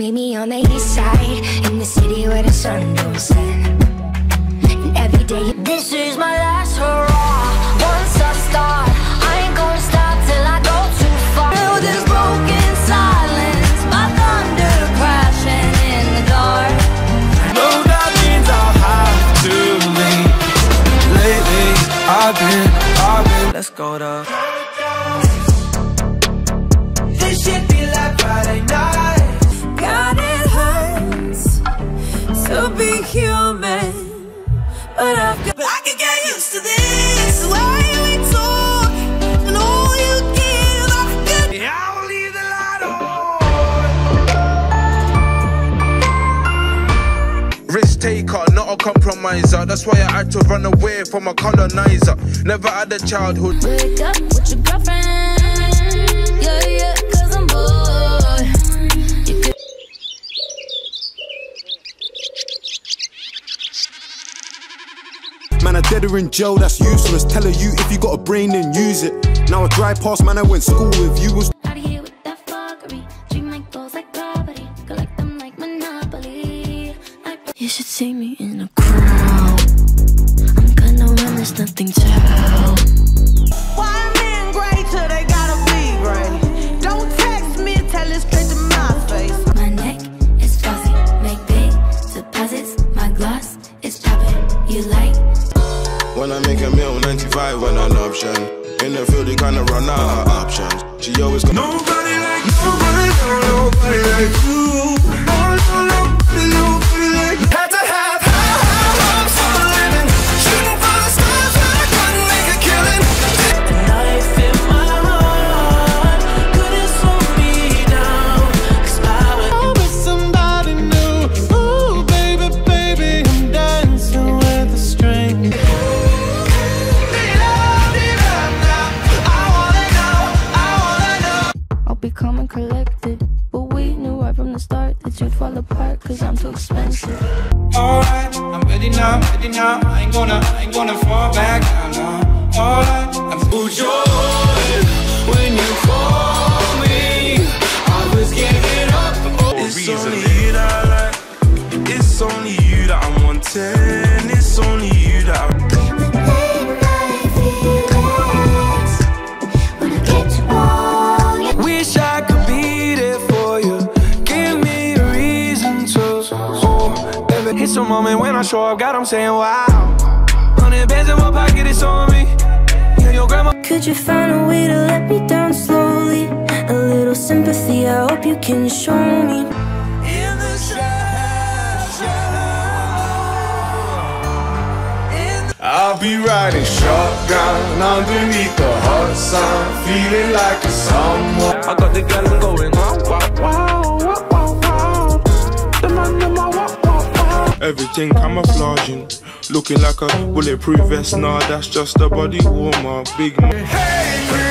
to meet me on the east side In the city where the sun don't set And every day This is my last hurrah Once I start I ain't gonna stop till I go too far Feel this broken silence My thunder crashing in the dark No, that means I'll have to leave. Lately, I've been, I've been. Let's go to. This shit be like Friday night. To human, but I've got. But I can get used to this. Why we talk and all you give, I could. Yeah, I will leave the light on. Risk taker, not a compromiser. That's why I had to run away from a colonizer. Never had a childhood. Wake up with your girlfriend Man, I dead her in jail, that's useless. Tell her you, if you got a brain, then use it. Now I drive past, man, I went school with you. Was Out of here with that fuckery. Treat my goals like property. Collect them like Monopoly. You should see me in a crowd. I'm gonna run, there's nothing to Why When I make a meal, 95 when an option. In the field, they kinda run out of options. She always come. Nobody like nobody, nobody like you. Now. I ain't gonna, I ain't gonna fall back down now. Alright, I'm ever hit some moment when I show up, God, I'm saying wow. Hundred bands in my pocket, it's on me. Yeah, your grandma. Could you find a way to let me down slowly? A little sympathy, I hope you can show me. In the I'll be riding shotgun underneath the hot sun, feeling like a someone. I got the girl going wow wow wow. Everything camouflaging. Looking like a bulletproof vest. Nah, that's just a body warmer. Big Hey,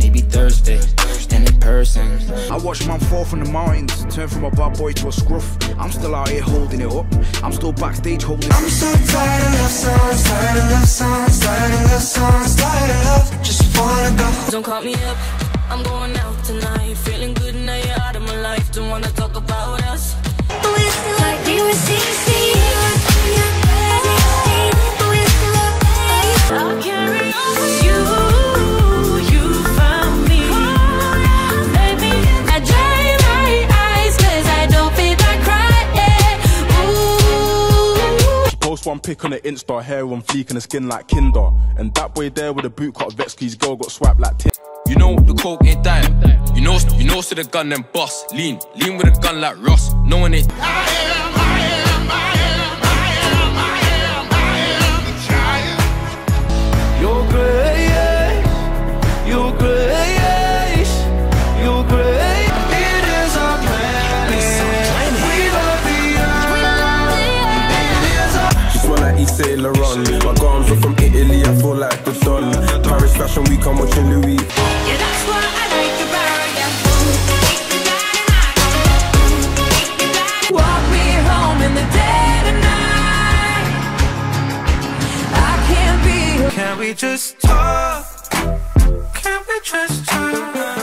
they be Thursday. And in person. I watched man fall from the mountains, turn from a bad boy to a scruff. I'm still out here holding it up. I'm still backstage holding. I'm so tired of love songs, tired of love songs, tired of love songs, tired of love. Just wanna go. Don't call me up. I'm going out pic on the Insta, hair on fleek and the skin like Kinder. And that boy there with a boot cut Vexky's girl got swiped like Tin. You know the coke ain't dying. You know, you know, to the gun then bust. Lean, lean with a gun like Ross. No one ain't. My garms are from Italy, I feel like the Don. Paris Fashion Week, I'm watching Louis. Yeah, that's why I like the bar, yeah. Walk me home in the dead of night. I can't be. Can we just talk? Can we just talk?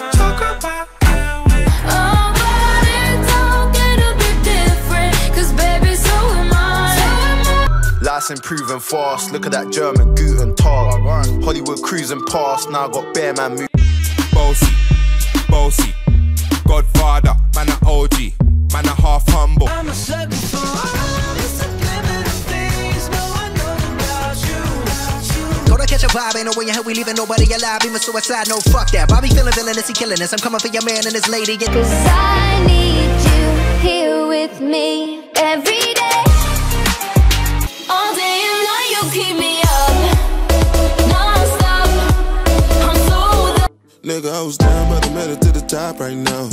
Life's improving fast. Look at that German Guten Tag. Hollywood cruising past. Now I got bear man moving. Bossy, bossy, Godfather, man a OG, man a half humble. I'm a sucker for all the subliminal things no one knows about you. Go to catch a vibe, ain't no way in hell we leaving nobody alive. Even suicide, no fuck that. Bobby feeling villainous, he killing us. I'm coming for your man and his lady. Cause I need you here with me every Nigga, I was down, but I made it to the top right now.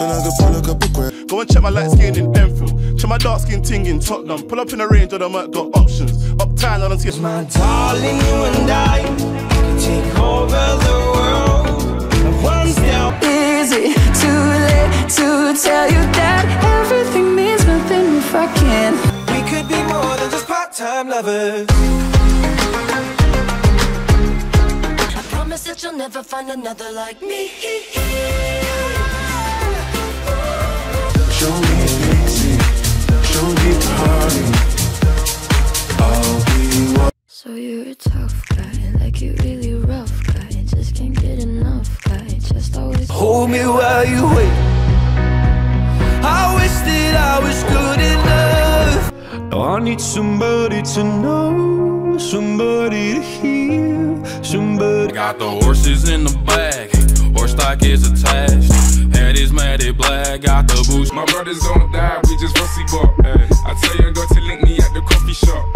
And I could pull up a couple grand. Go and check my light skin in Enfield. Check my dark skin ting in Tottenham. Pull up in a range or the might got options. Uptown, I don't see My darling, you and I can take over the world. One step. Is it too late to tell you that everything means part-time. I promise that you'll never find another like me. Show me Dixie, show me party. I'll be what So you're a tough guy, like you really rough guy. Just can't get enough guy. Just always Hold me while I need somebody to know, somebody to hear, somebody. Got the horses in the back, horse stock is attached. Head is matted black, got the boots. My brother's on die, we just rusty bought. I tell your girl to link me at the coffee shop.